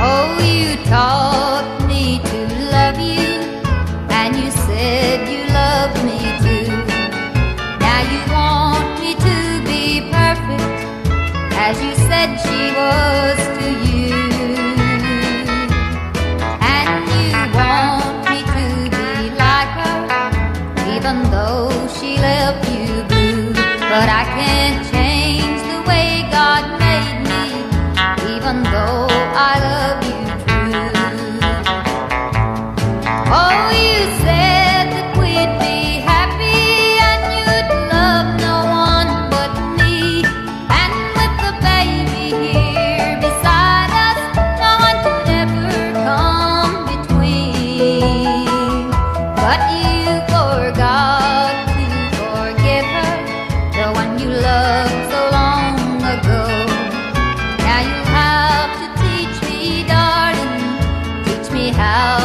Oh, you taught me to love you, and you said you loved me too. Now you want me to be perfect, as you said she was to you. And you want me to be like her, even though she left you blue. But I can't change the way God made me, even though. But you forgot to forgive her, the one you loved so long ago. Now you have to teach me, darling, teach me how.